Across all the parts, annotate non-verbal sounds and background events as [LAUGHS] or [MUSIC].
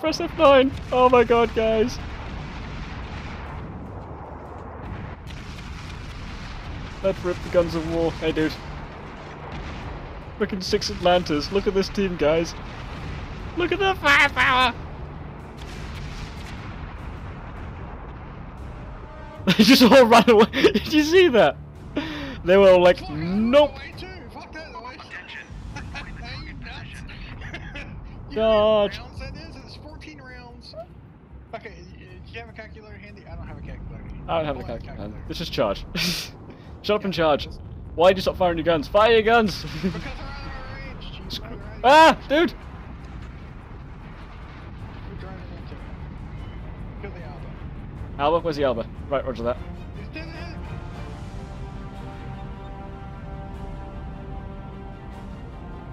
press F9. Oh my god, guys. Let's rip the guns of war. Hey, dude. Freaking six Atlantas. Look at this team, guys. Look at the firepower. [LAUGHS] They just all ran away. [LAUGHS] Did you see that? They were all like, nope. Way [LAUGHS] too. Fuck that noise. Are you nuts? you God. know how many rounds that is? It's 14 rounds. Okay, do you have a calculator handy? I don't have a calculator handy. I don't have a calculator. This is charge. [LAUGHS] Shut up and charge. Why did you stop firing your guns? Fire your guns! Because they're out of range. Chief. Screw- Right? ah, dude! We're driving into it. Kill the Alba. Alba, where's the Alba? Right, roger that. Dead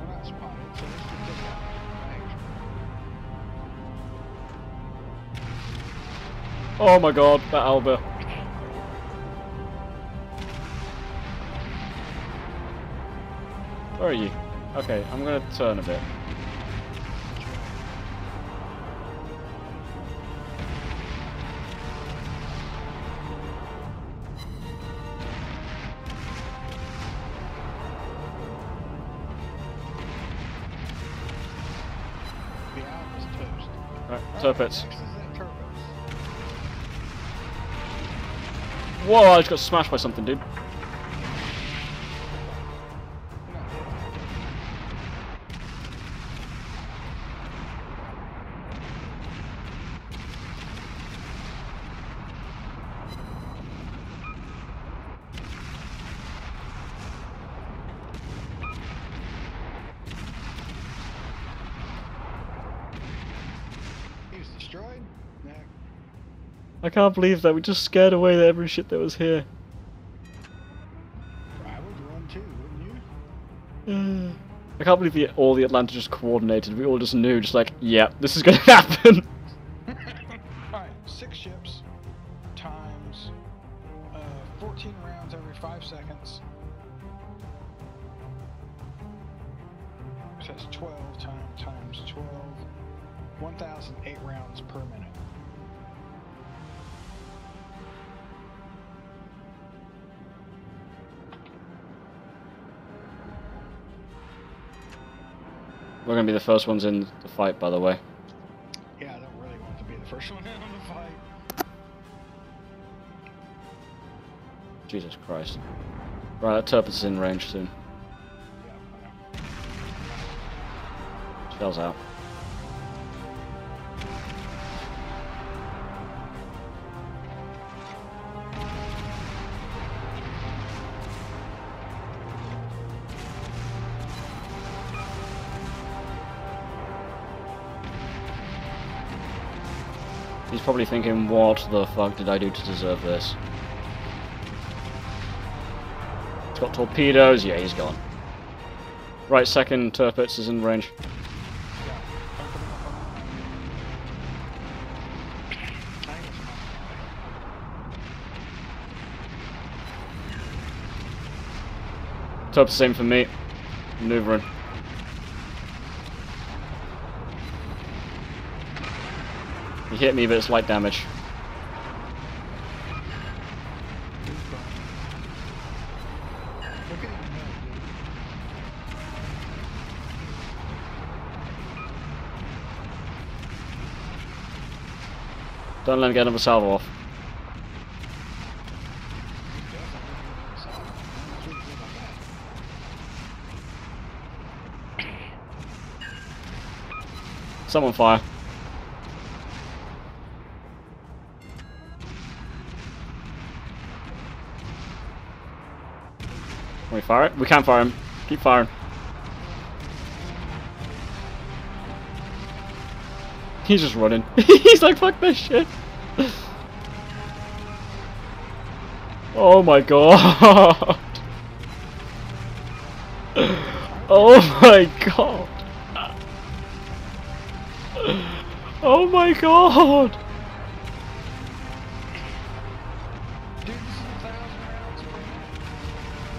not spotted, so let's just Oh my god, that Alba. Where are you? Okay, I'm gonna turn a bit. Right, Tirpitz. Whoa, I just got smashed by something, dude. Destroyed? I can't believe that. We just scared away every shit that was here. I would run too, wouldn't you? [SIGHS] I can't believe the, all the Atlanta just coordinated. We all just knew, just like, yeah, this is gonna [LAUGHS] happen. [LAUGHS] Alright, six ships times uh, 14 rounds every 5 seconds. That's 12 time, times 12. 1,008 rounds per minute. We're gonna be the first ones in the fight, by the way. Yeah, I don't really want to be the first one [LAUGHS] in on the fight. Jesus Christ. Right, that Tirpitz is in range soon. Yeah, I know. Shells out. Probably thinking, what the fuck did I do to deserve this? He's got torpedoes. Yeah, he's gone. Right, second Tirpitz is in range. Tirpitz same for me. Maneuvering. He hit me, but it's light damage. Don't let him get another salvo off. He's definitely fire it? We can fire him. Keep firing. He's just running. [LAUGHS] He's like, fuck this shit. Oh my god. [LAUGHS] Oh my god. [LAUGHS] Oh my god.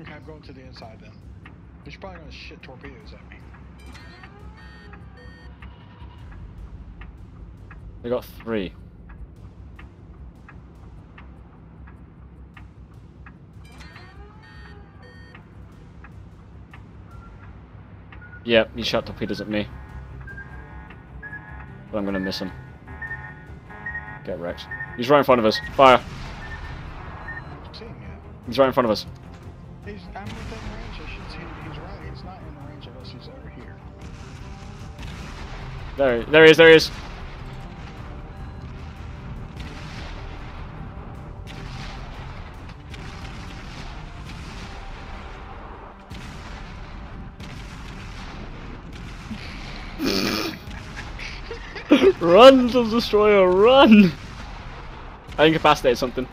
Okay, I'm going to the inside then. He's probably gonna shit torpedoes at me. They got three. Yep, he shot torpedoes at me. But I'm gonna miss him. Get wrecked. He's right in front of us. Fire! I'm seeing it. He's right in front of us. He's, I'm within range. I should see. He's right. He's not in the range us. He's over here. There, there he is, there he is. [LAUGHS] [LAUGHS] run, little destroyer, run! I incapacitated something.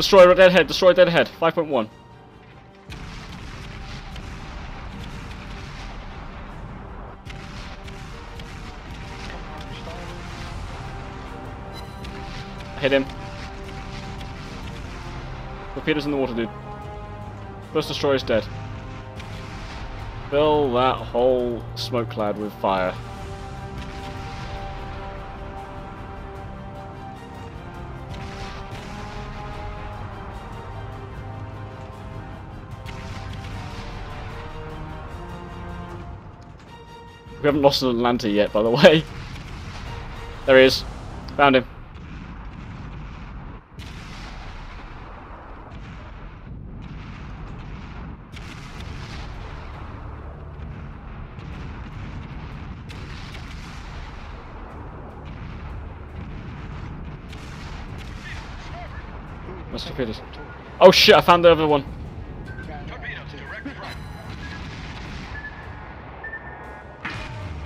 Destroy dead head, destroy dead head, 5.1. Come on, starboard. Hit him. Torpedoes in the water, dude. First destroyer's dead. Fill that whole smoke cloud with fire. We haven't lost an Atlanta yet, by the way. There he is. Found him. Oh shit, I found the other one.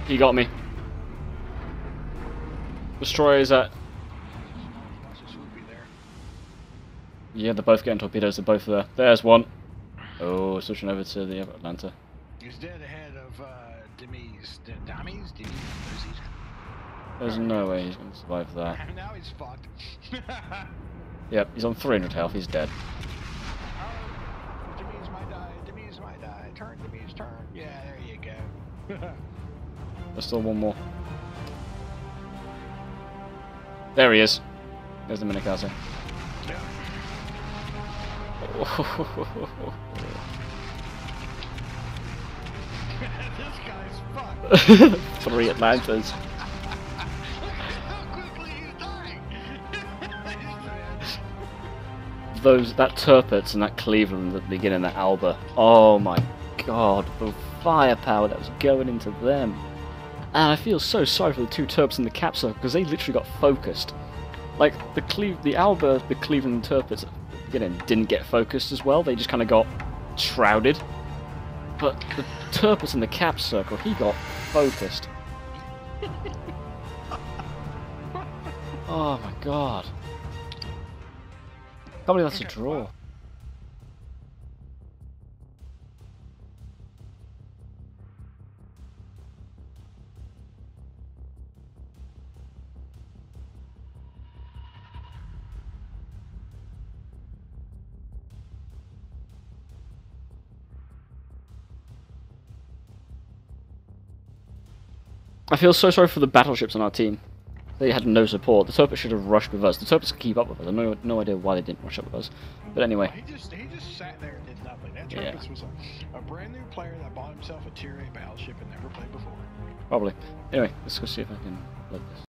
He got me. Destroyers at... Watch the swoopy there. Yeah, they're both getting torpedoes, they're both there. There's one. Oh, switching over to the Atlanta. He's dead ahead of uh, Demise. D- Demise? Demise? There's no way he's going to survive that. [LAUGHS] now he's fucked. [LAUGHS] Yep, he's on 300 health, he's dead. oh, Demise might die. Demise might die. Turn, Demise, turn. Yeah, there you go. [LAUGHS] There's still one more. There he is. There's the Minikasa. Yeah. this [LAUGHS] guy's fucked. Three Atlantas. How quickly he's dying. Those, that Tirpitz and that Cleveland at the beginning, that Alba. Oh my god, the firepower that was going into them. And I feel so sorry for the two Terps in the capsule because they literally got focused. Like the Cle- the Alba, the Cleveland at the beginning didn't get focused as well. They just kind of got shrouded. But the Tirpitz in the cap circle, he got focused. [LAUGHS] oh my god. Can't believe that's a draw. I feel so sorry for the battleships on our team. They had no support. The Tirpitz should have rushed with us. The Tirpitz could keep up with us. I have no, no idea why they didn't rush up with us. But anyway, He just he just sat there and did nothing. That Yeah. Was a, a brand new player that bought himself a tier A battleship and never played before. probably. Anyway, let's go see if I can load this.